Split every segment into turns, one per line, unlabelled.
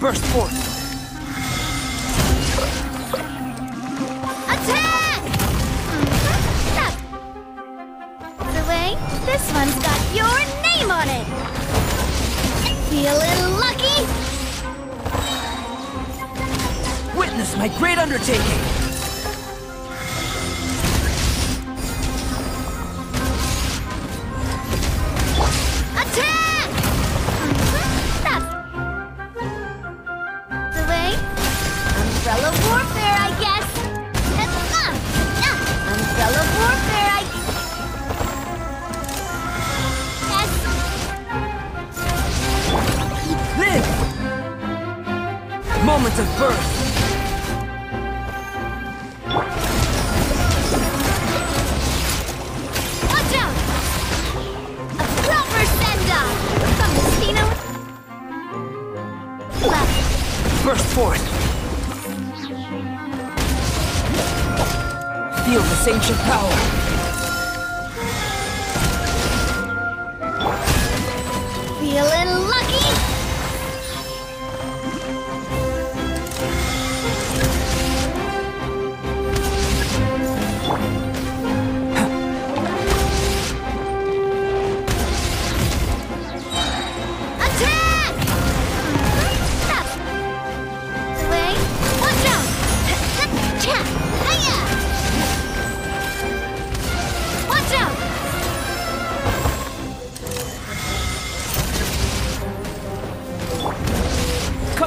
Burst forth!
Attack! Stop. The way, this one's got your name on it. Feeling lucky?
Witness my great undertaking!
Umbrella warfare, I guess. Umbrella warfare, I guess.
Live! Moment of birth!
Watch out! A proper send-off from. Left.
Burst forth! Feel this ancient power!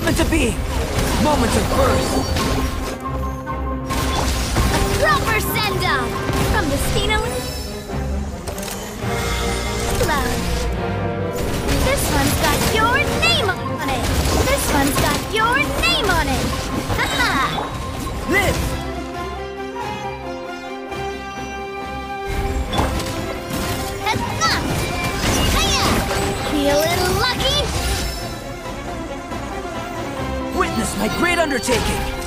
Come into being! Moment of birth!
Proper send-off
my great undertaking!